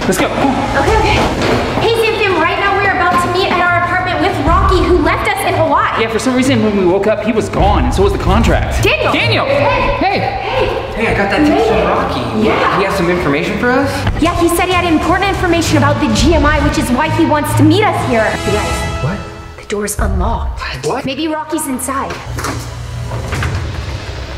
Let's go. Okay, okay. Hey, Zamfam, right now we're about to meet at our apartment with Rocky, who left us in Hawaii. Yeah, for some reason when we woke up, he was gone, and so was the contract. Daniel! Daniel! Hey! Hey! Hey, I got that text from Rocky. Yeah. He has some information for us? Yeah, he said he had important information about the GMI, which is why he wants to meet us here. Guys, What? the door's unlocked. What? Maybe Rocky's inside.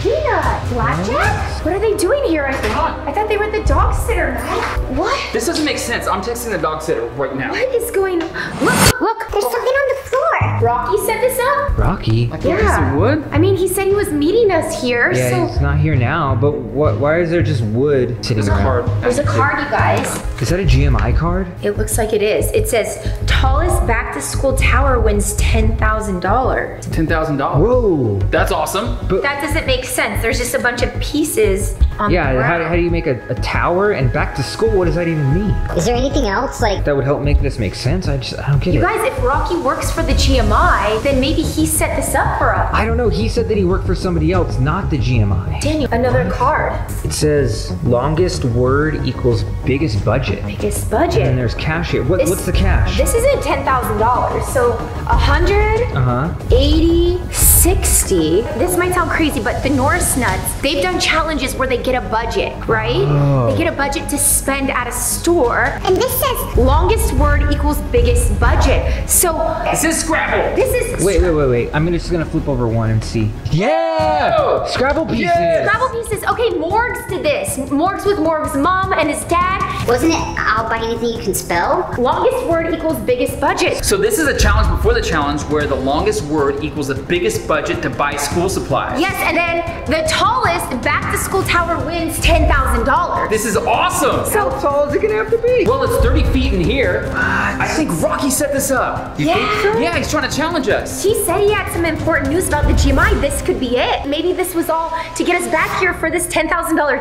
Peanut! Blackjack? What are they doing here? I thought, I thought they were the dog sitter, man. What? This doesn't make sense. I'm texting the dog sitter right now. What is going on? Look, look, there's something on the floor. Rocky set this up? Rocky? Like a piece of wood? I mean, he said he was meeting us here, Yeah, so. he's not here now, but what, why is there just wood sitting There's a around? card. There's a card, you guys. Is that a GMI card? It looks like it is. It says, tallest back to school tower wins $10,000. Ten thousand dollars. Whoa! That's awesome. That doesn't make sense. There's just a bunch of pieces on Yeah, the how, ground. how do you make a, a tower and back to school? What does that even mean? Is there anything else? Like, That would help make this make sense. I just, I don't get You it. guys, if Rocky works for the GMI, then maybe he set this up for us. I don't know. He said that he worked for somebody else, not the GMI. Daniel, another card. It says longest word equals biggest budget. Biggest budget. And budget. there's cash here. What, This- what's the cash? This isn't $10,000. So, 100, Uh huh. 80, 60. This might sound crazy, but the Norris Nuts, they've done challenges where they get a budget, right? Oh. They get a budget to spend at a store. and this says Longest word equals biggest budget. So, This is Scrabble. this is Wait, wait, wait, wait. I'm gonna, just gonna flip over one and see. Yeah! Oh! Scrabble pieces! Yes! Scrabble pieces. Okay, Morgz did this. Morgz with Morg's mom and his dad. wasn't it I'll buy anything you can spell? Longest word equals biggest budget. So this is a challenge before the challenge where the longest word equals the biggest budget to buy school supplies. Yes, and then the tallest back to school tower wins $10,000. This is awesome. So, How tall is it gonna have to be? Well, it's 30 feet in here. I think Rocky set this up. You yeah. Yeah, he's trying to challenge us. He said he had some important news about the GMI. This could be it. Maybe this was all to get us back here for this $10,000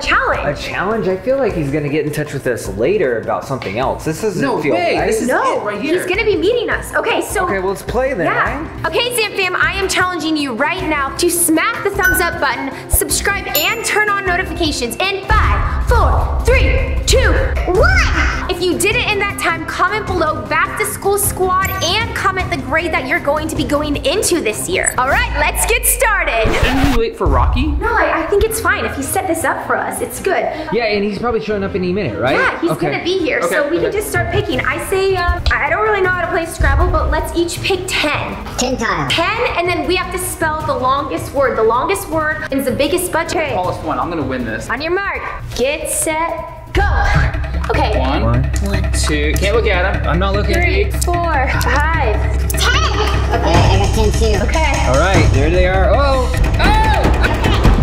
challenge. A challenge. challenge? I feel like he's gonna get in touch with us later about something else. This doesn't No feel way, right. this is- No, it right here. he's gonna be meeting us. Okay, so. Okay, well let's play then, Yeah. right? Okay, Zam Fam, I am challenging you right now to smack the thumbs up button, subscribe, and turn on notifications in five, four, three, two, one. If you did it in that time, comment below back to school squad and comment the grade that you're going to be going into this year. All right, let's get started. Didn't we wait for Rocky? No, I, I think it's fine. If he set this up for us, it's good. Yeah, and he's probably showing up any minute, right? Yeah, he's okay. gonna be here, so Okay, we can just start picking. I say, um, I don't really know how to play Scrabble, but let's each pick 10. Ten times. 10, and then we have to spell the longest word. The longest word is the biggest budget. The Tallest one. I'm gonna win this. On your mark, get set, go. Okay. One, One. two. Can't look at him. I'm not looking. Three, four, five. Ten! Okay, I got ten too. Okay. All right, there they are. Oh!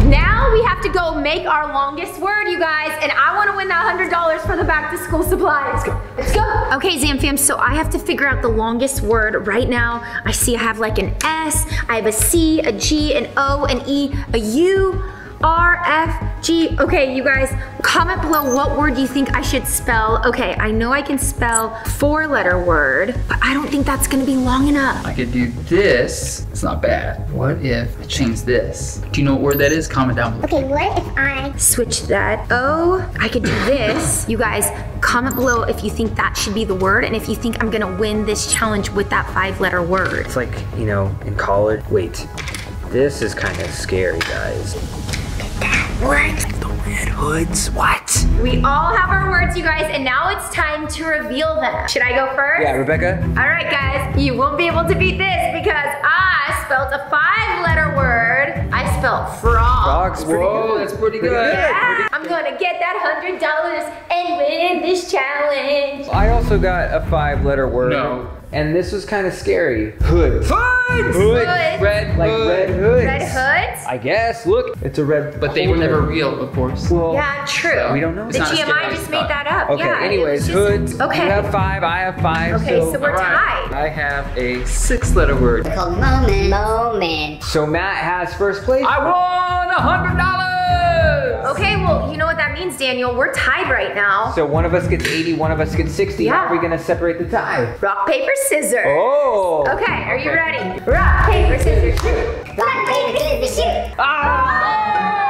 Now we have to go make our longest word, you guys, and I want to win that hundred dollars for the back to school supplies. Let's go. Let's go. Okay, Zamfam. So I have to figure out the longest word right now. I see I have like an S, I have a C, a G, an O, an E, a U. R, F, G. Okay, you guys, comment below what word you think I should spell. Okay, I know I can spell four letter word, but I don't think that's gonna be long enough. I could do this. It's not bad. What if I change this? Do you know what word that is? Comment down below. Okay, what if I switch that. Oh, I could do this. You guys, comment below if you think that should be the word and if you think I'm gonna win this challenge with that five letter word. It's like, you know, in college. Wait, this is kind of scary, guys. What? Red hoods? What? We all have our words, you guys, and now it's time to reveal them. Should I go first? Yeah, Rebecca? All right, guys, you won't be able to beat this because I spelled a five letter word. I spelled frog. Frogs, pretty Whoa, good. that's pretty good. Yeah, I'm gonna get that hundred dollars and win this challenge. I also got a five letter word. No. And this was kind of scary. Hood. Hoods! Hood. Red Like hood. red hoods. Red hoods? I guess. Look, it's a red. But they were never real, of course. Well, Yeah, true. We don't know. The It's not as scary GMI just made that up. Okay, yeah, anyways, was just- hoods. Okay. You have five, I have five. Okay, so we're All right. tied. I have a six letter word. They're called moment. Moment. So Matt has first place. I won a hundred dollars! Okay, well, you know what that means, Daniel. We're tied right now. So one of us gets 80, one of us gets 60. How are we gonna separate the tie? Rock, paper, scissors. Oh! Okay, are you ready? Rock, paper, scissors, shoot. Rock, paper, scissors, shoot. Ah! I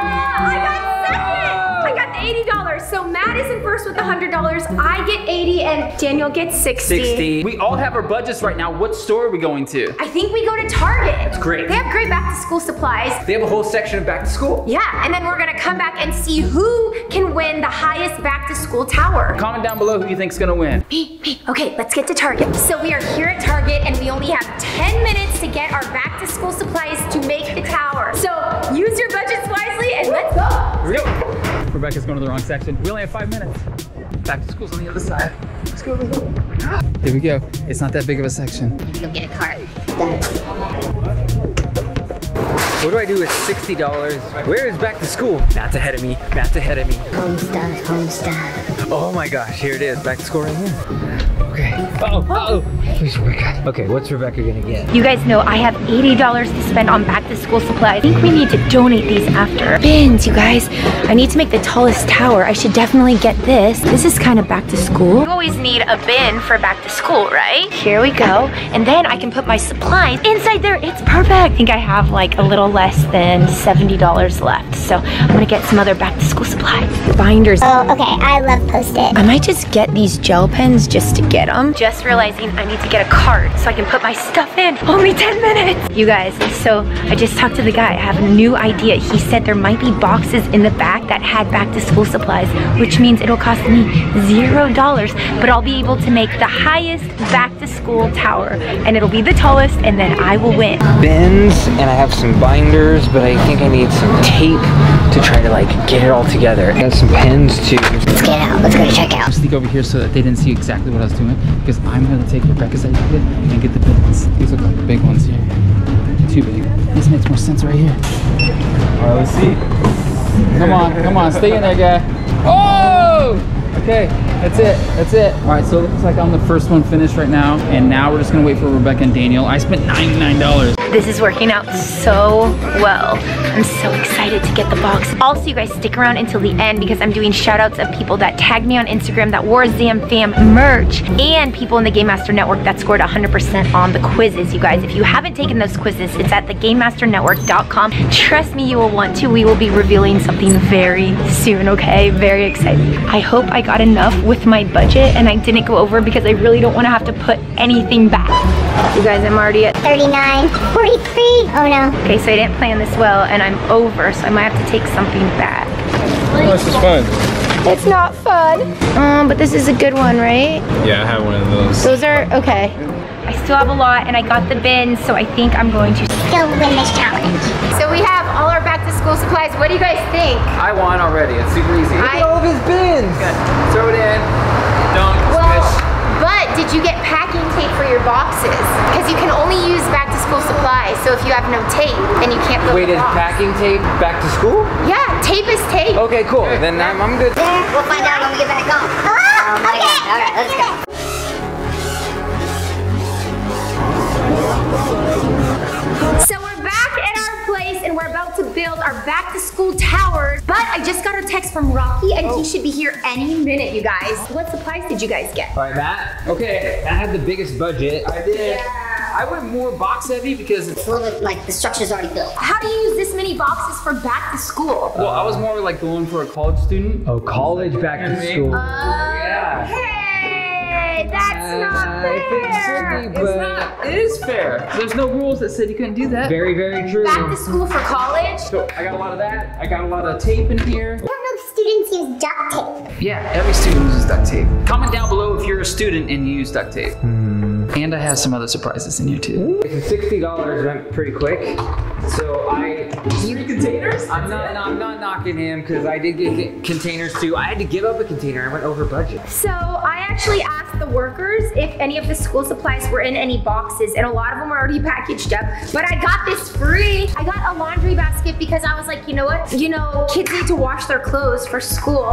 So Matt is in first with $100. I get 80 and Daniel gets 60. 60. We all have our budgets right now. What store are we going to? I think we go to Target. That's great. They have great back to school supplies. They have a whole section of back to school. Yeah, and then we're gonna come back and see who can win the highest back to school tower. Comment down below who you think's gonna win. Me, me. Okay, let's get to Target. So we are here at Target and we only have 10 minutes to get our back to school supplies to make the tower. So use your budgets wisely and let's go. Here we go. Rebecca's going to the wrong section. We only have five minutes. Back to school's on the other side. Let's go, let's go. Here we go. It's not that big of a section. Go get a cart. What do I do with $60? Where is back to school? Matt's ahead of me. Matt's ahead of me. Home stuff, home stuff. Oh my gosh, here it is. Back to school right here. Okay. Uh oh, uh oh. Where's Rebecca? Okay, what's Rebecca gonna get? You guys know I have $80 to spend on back to school supplies. I think we need to donate these after. Bins, you guys. I need to make the tallest tower. I should definitely get this. This is kind of back to school. You always need a bin for back to school, right? Here we go. And then I can put my supplies inside there. It's perfect. I think I have like a little less than $70 left. So I'm gonna get some other back to school supplies. Binders. Oh, okay. I love post-it. I might just get these gel pens just to get them. Just realizing I need to get a cart so I can put my stuff in. Only 10 minutes. You guys, so I just talked to the guy. I have a new idea. He said there might be boxes in the back that had back to school supplies, which means it'll cost me zero dollars, but I'll be able to make the highest back to school tower and it'll be the tallest and then I will win. Bins, and I have some binders, but I think I need some tape to try to like get it all together. I have some pens too. Let's get out. Let's go to checkout. I'll sneak over here so that they didn't see exactly what I was doing because I'm gonna take Rebecca's idea and get the bins. These look like the big ones here. Too big. This makes more sense right here. All right, let's see. Come on, come on, stay in there, guy. Oh! Okay, that's it, that's it. All right, so it looks like I'm the first one finished right now, and now we're just gonna wait for Rebecca and Daniel. I spent $99. This is working out so well. I'm so excited to get the box. Also, you guys stick around until the end because I'm doing shout outs of people that tagged me on Instagram that wore Zam Fam merch and people in the Game Master Network that scored 100% on the quizzes, you guys. If you haven't taken those quizzes, it's at thegamemasternetwork.com. Trust me, you will want to. We will be revealing something very soon, okay? Very excited. I hope I got enough with my budget and I didn't go over because I really don't want to have to put anything back. You guys, I'm already at 39, 43. Oh no. Okay, so I didn't plan this well and I'm over, so I might have to take something back. This is fun. It's not fun. Um, but this is a good one, right? Yeah, I have one of those. Those are, okay. I still have a lot and I got the bins, so I think I'm going to. still win this challenge. So we have all our back to school supplies. What do you guys think? I won already. It's super easy. Look I- All of his bins. Good. Throw it in. Dunk. Well, Squish. but did you get packing tape for your boxes? Because you can only use back to school supplies. So if you have no tape, then you can't build Wait, a is box. packing tape back to school? Yeah, tape is tape. Okay, cool. Then I'm, I'm good. We'll find out when we get back home. Oh, my God. All right, let's go. So we're back at our place and we're about to build our back to school towers. But I just got a text from Rocky and he oh. should be here any minute, you guys. What supplies did you guys get? All right, Matt. Okay, I had the biggest budget. I did. I went more box heavy because it's. Well, the- like the structure's already built. How do you use this many boxes for back to school? Well, I was more like going for a college student. Oh, college back to Yeah, school. Yeah. Hey, that's not Uh, I think it should fair. be, It's not. It is fair. There's no rules that said you couldn't do that. very, very true. Back to school for college? So I got a lot of that. I got a lot of tape in here. I don't know if students use duct tape. Yeah, every student uses duct tape. Comment down below if you're a student and you use duct tape. And I have some other surprises in here too. The sixty dollars went pretty quick, so I. Three containers? I'm not. I'm not knocking him because I did get get containers too. I had to give up a container. I went over budget. So I actually asked the workers if any of the school supplies were in any boxes, and a lot of them were already packaged up. But I got this free. I got a laundry basket because I was like, you know what? You know, kids need to wash their clothes for school.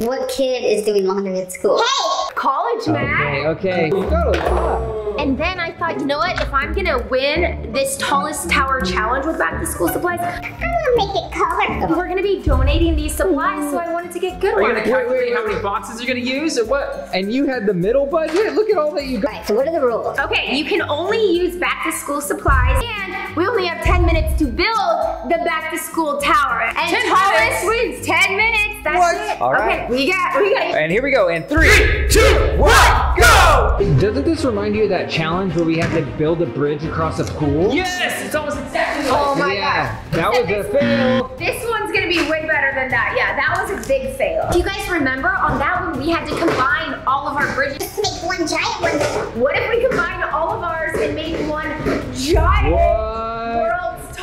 What kid is doing laundry at school? Hey! College, man. Okay. Okay. We've got a lot. And then I thought, you know what? If I'm gonna win this tallest tower challenge with back to school supplies, I'm gonna make it colorful. we're gonna be donating these supplies, so I wanted to get good Are you ones. gonna calculate how many boxes you're gonna use or what? And you had the middle budget. Look at all that you got. Alright, so what are the rules? Okay, you can only use back to school supplies, and we only have 10 minutes to build the back to school tower. And 10 tallest wins 10 minutes. That's What? it. All okay, we got, we got. And here we go. In three, two, one, go! Doesn't this remind you of that challenge where we had to build a bridge across a pool? Yes, it's almost exactly like Oh my yeah, god. that was a fail. This one's gonna be way better than that. Yeah, that was a big fail. Do you guys remember on that one we had to combine all of our bridges? Just make one giant one. What if we combined all of ours and made one giant What?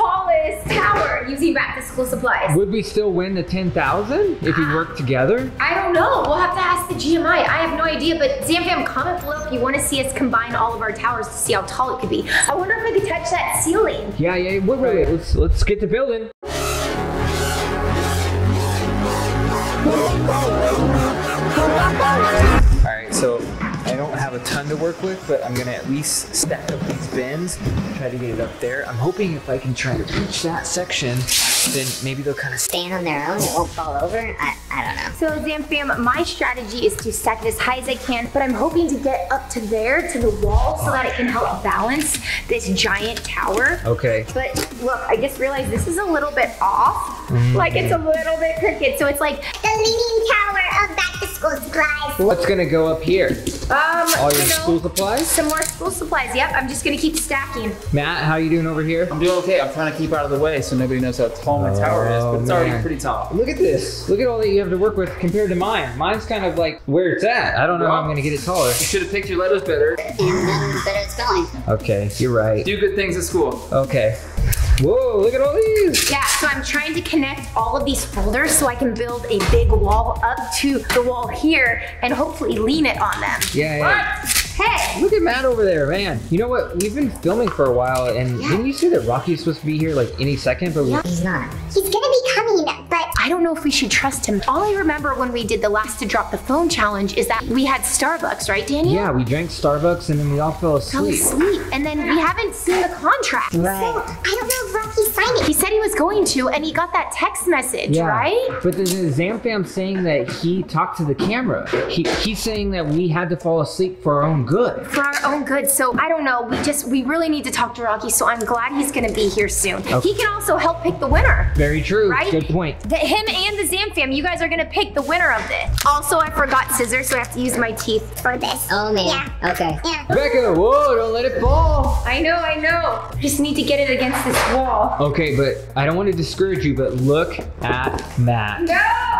Tallest tower using back to school supplies? Would we still win the 10,000 if we ah. worked together? I don't know. We'll have to ask the GMI. I have no idea. But Zamfam, comment below if you want to see us combine all of our towers to see how tall it could be. I wonder if I could touch that ceiling. Yeah, yeah, wait, wait, wait. Let's, let's get to building. All right, so have a ton to work with, but I'm gonna at least stack up these bins, try to get it up there. I'm hoping if I can try to reach that section, then maybe they'll kind of Stand on their own, it won't fall over. I, I don't know. So Zamfam, my strategy is to stack it as high as I can, but I'm hoping to get up to there, to the wall, so that it can help balance this giant tower. Okay. But look, I just realized this is a little bit off. Like it's a mm-hmm. little bit crooked. So it's like, The leaning tower of back to school supplies. What's gonna go up here? um, All your you know, school supplies? some more school supplies. Yep, I'm just gonna keep stacking. Matt, how you doing over here? I'm doing okay. I'm trying to keep out of the way so nobody knows how tall my tower is, but it's Oh, already pretty tall. Look at this. Look at all that you have to work with compared to mine. Mine's kind of like where it's at. I don't know how I'm gonna get it taller. You should have picked your letters better. And better it's going. Okay, you're right. Do good things at school. Okay. Whoa, look at all these. Yeah, so I'm trying to connect all of these folders so I can build a big wall up to the wall here and hopefully lean it on them. Yeah, yeah. Hey, Look at Matt over there, man. You know what? We've been filming for a while, and didn't you say that Rocky's supposed to be here like any second? But we, He's not. He's gonna be coming, but I don't know if we should trust him. All I remember when we did the last to drop the phone challenge is that we had Starbucks, right, Daniel? yeah, we drank Starbucks and then we all fell asleep. Fell asleep. asleep, and then we haven't seen the contract. Right. so I don't know if Rocky signed it. He said he was going to, and he got that text message, Yeah, right? but then the Zamfam saying that he talked to the camera. He, he's saying that we had to fall asleep for our own good. For our own good. So I don't know. We just we really need to talk to Rocky. So I'm glad he's gonna be here soon. He can also help pick the winner. Very true. Right? Good point. The, him and the Zam fam. you guys are gonna pick the winner of this. Also, I forgot scissors, so I have to use my teeth for this. Oh man. Yeah. Okay. Yeah. Becca, whoa, don't let it fall. I know, I know. I just need to get it against this wall. Okay, but I don't want to discourage you, but look at that. No!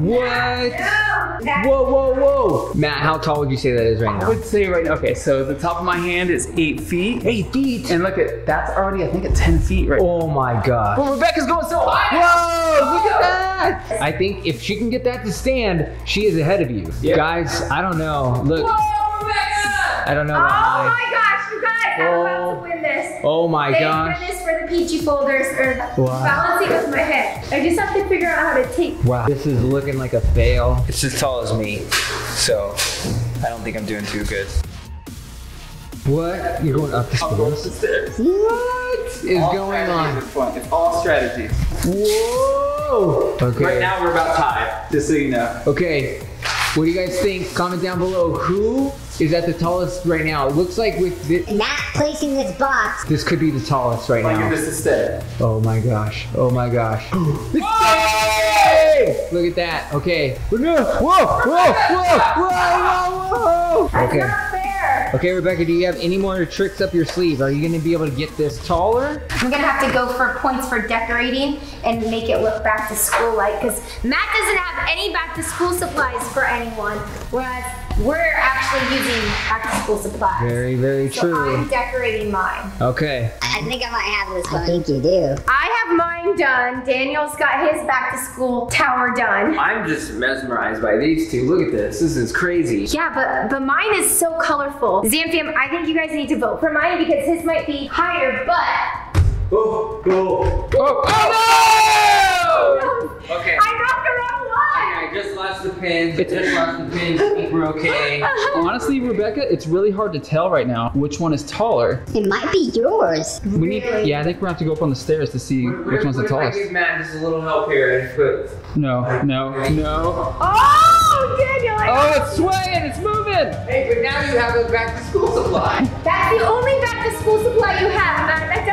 What? No! Whoa, whoa, whoa. Matt, how tall would you say that is right now? I would say right now, okay, so the top of my hand is eight feet. Eight feet. And look at that's already, I think, at 10 feet right Oh my god. Well, Rebecca's going so high. Whoa, look at that. I think if she can get that to stand, she is ahead of you. Yeah. Guys, I don't know. Look, Oh, Rebecca! I don't know. Oh about mine. my gosh, you guys, I'm about to oh win this. Oh my Thank gosh. goodness for the peachy folders or Wow. balancing with my head. I just have to figure out how to take. Wow, this is looking like a fail. It's as tall as me, so I don't think I'm doing too good. What? You're going up the I'm going up stairs? the stairs. What is All going on? at this point. It's all strategy. Whoa! Okay. Right now, we're about tied, just so you know. Okay, what do you guys think? Comment down below. Who is at the tallest right now? It looks like with this, Matt placing this box. this could be the tallest right My now. goodness, instead. Oh my gosh. Oh my gosh. Look at that. Okay. Whoa, whoa, whoa, whoa, whoa, whoa. Okay. Okay, Rebecca, do you have any more tricks up your sleeve? Are you going to be able to get this taller? I'm gonna have to go for points for decorating and make it look back to school like because Matt doesn't have any back to school supplies for anyone, whereas we're actually using back to school supplies. Very, very so true. I'm decorating mine. Okay. I think I might have this one. I think you do. I have mine done. Daniel's got his back to school tower done. I'm just mesmerized by these two. Look at this. This is crazy. Yeah, but but mine is so colorful. Zamfam, I think you guys need to vote for mine because his might be higher, but Oh, go. Oh, oh no! Okay. I got the wrong one. I just lost the pins. I just lost the pins. I think we're okay. Honestly, Rebecca, it's really hard to tell right now which one is taller. It might be yours. We need, yeah, I think we're gonna have to go up on the stairs to see which one's the tallest. give Matt just a little help here and put. No, no, no. Oh, Daniel, Oh, it's swaying, it's moving. Hey, but now you have a back to school supply. That's the only back to school supply you have, Matt. That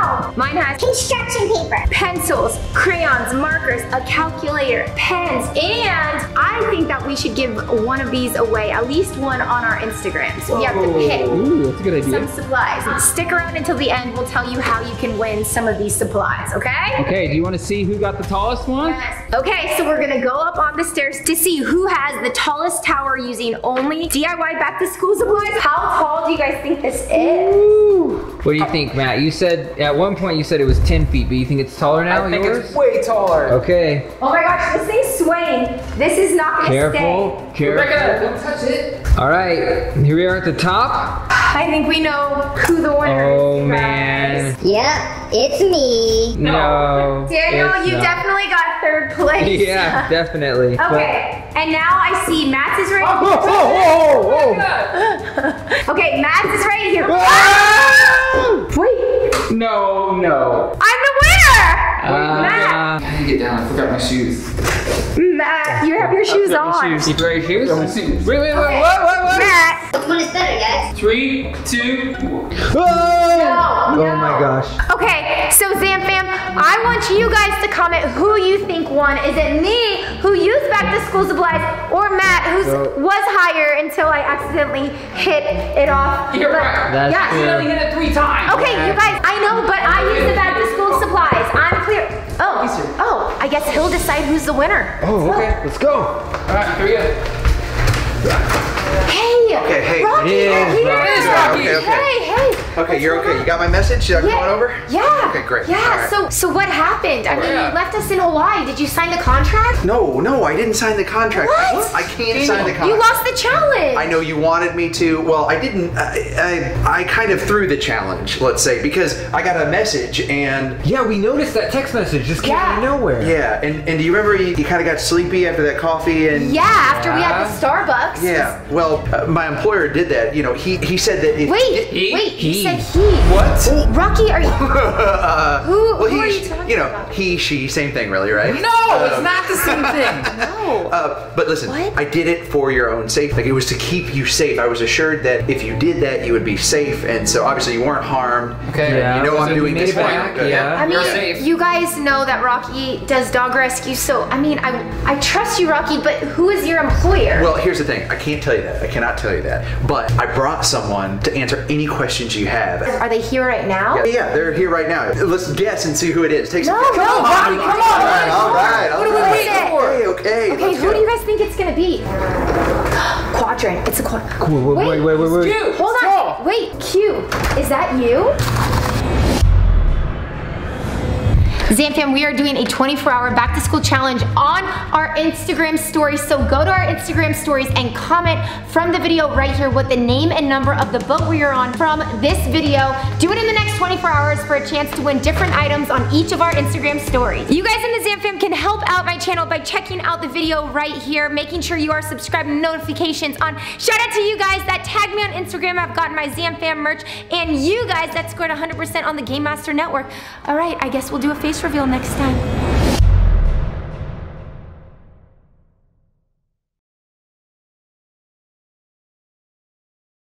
doesn't. Mine has Construction paper. pencils, crayons, markers, a calculator, pens, and I think that we should give one of these away, at least one on our Instagram. So you have to pick Ooh, that's a good some supplies. Stick around until the end. We'll tell you how you can win some of these supplies, okay? Okay, do you want to see who got the tallest one? Yes. Okay, so we're gonna go up on the stairs to see who has the tallest tower using only DIY back to school supplies. How tall do you guys think this is? What do you think, Matt? You said at one point you said it was 10 feet, but you think it's taller now? I think yours? it's way taller. Okay. Oh my gosh, this thing's swaying. This is not gonna Careful. stay. Careful. Rebecca, don't touch it. All right. Here we are at the top. I think we know who the winner is. Oh you man. Yep, Yeah, it's me. No. Daniel, you not. definitely got third place. Yeah, definitely. But- Okay, and now I see Matt's is right Whoa, whoa, whoa, whoa. Okay, Matt's is right here. Ah! Wait, No, no. I'm the! Matt, Uh, I need to get down. I forgot my shoes. Matt, you have your shoes on. you wear your shoes? My shoes. Wait, wait, wait, Okay. what, what, what? Matt, Which one is better, guys? Three, two. Oh! no, Oh my gosh. Okay, so Zam fam, I want you guys to comment who you think won. Is it me who used back to school supplies or Matt who So- was higher until I accidentally hit it off? You're But- right. That's yeah. You only hit it three times. Okay, you guys, I know, but I used the back to school supplies. I'm clear. Oh, oh, I guess he'll decide who's the winner. Oh, okay. Let's go. All right, here we go. Hey, Okay, hey. Rocky, It you're here. Rocky. It is Rocky. Okay, okay. Hey, hey. Okay, you're okay. You got my message? Should I come on over? Yeah. Okay, great. Yeah. All right. So, so what happened? I mean, Yeah. you left us in Hawaii. Did you sign the contract? No, no, I didn't sign the contract. What? I can't sign the contract. You lost the challenge. I know you wanted me to. Well, I didn't. I, I I kind of threw the challenge, let's say, because I got a message and Yeah, we noticed that text message just came out of nowhere. yeah, and, and do you remember you, you kind of got sleepy after that coffee and Yeah, after we had the Starbucks. Yeah, well, uh, my employer did that. You know, he he said that. If, Wait, He- wait. You he. said he. What? Rocky, are you? uh, Who- well, who he, are you talking you know, about? he, she, same thing, really, right? No, it's not the same thing. No. Uh, but listen, What? I did it for your own safety. Like it was to keep you safe. I was assured that if you did that, you would be safe, and so obviously you weren't harmed. Okay. Yeah. You know so I'm doing made this for you. yeah. I mean, You're safe. you guys know that Rocky does dog rescue, so I mean, I I trust you, Rocky. But who is your employer? Well, here's the thing. I can't tell you that. I cannot tell you that. But I brought someone to answer any questions you have. are they here right now? Yeah, yeah, they're here right now. Let's guess and see who it is. Take some. No, no, Rocky, come on. All right, all right. What are we all right. waiting for? Okay, okay. Okay, let's who go. do you guys think it's gonna be? Quadrant. It's a quadrant. Wait, wait, wait, wait, wait. Dude, Hold on. Wait, Q. Is that you? Zamfam, we are doing a 24-hour back-to-school challenge on our Instagram stories. So go to our Instagram stories and comment from the video right here what the name and number of the boat we are on from this video. Do it in the next 24 hours for a chance to win different items on each of our Instagram stories. You guys in the Zamfam can help out my channel by checking out the video right here, making sure you are subscribed and notifications on. Shout out to you guys that tagged me on Instagram. I've gotten my Zamfam merch and you guys that scored 100% on the Game Master Network. All right, I guess we'll do a face reveal next time.